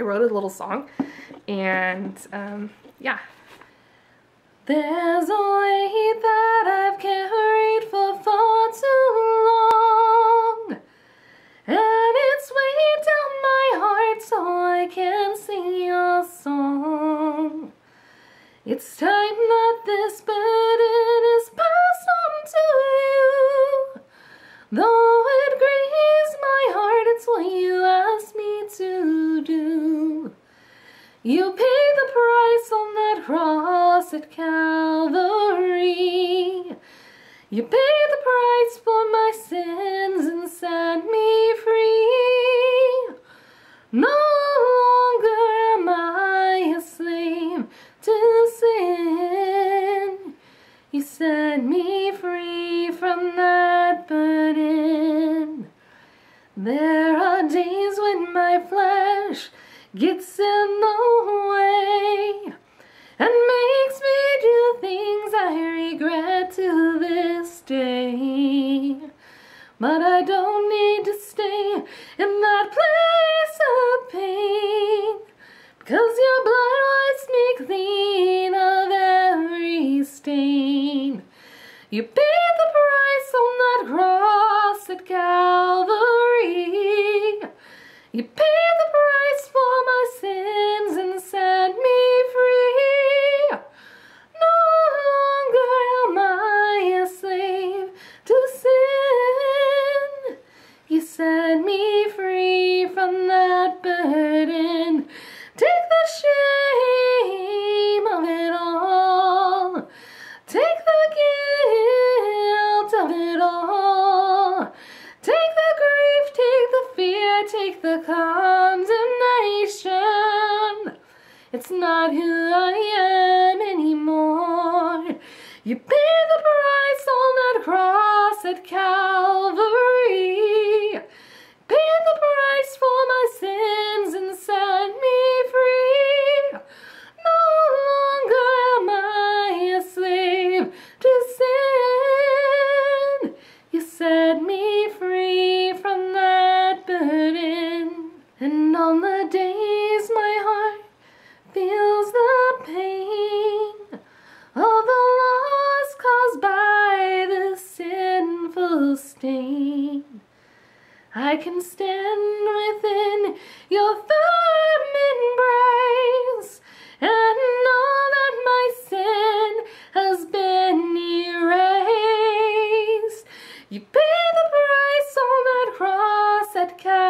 I wrote a little song and um, yeah. There's a weight that I've carried for far too long And it's weighed down my heart so I can sing your song It's time that this burden You paid the price on that cross at Calvary. You paid the price for my sins and set me free. No longer am I a slave to sin. You set me free from that burden. There gets in the way and makes me do things I regret to this day. But I don't need to stay in that place of pain because your blood wipes me clean of every stain. You paid the price on that cross at Calvary. You paid set me free from that burden. Take the shame of it all. Take the guilt of it all. Take the grief, take the fear, take the condemnation. It's not who I am anymore. You paid the price on that cross at Calvary. I can stand within your firm embrace and know that my sin has been erased. You paid the price on that cross at Calvary.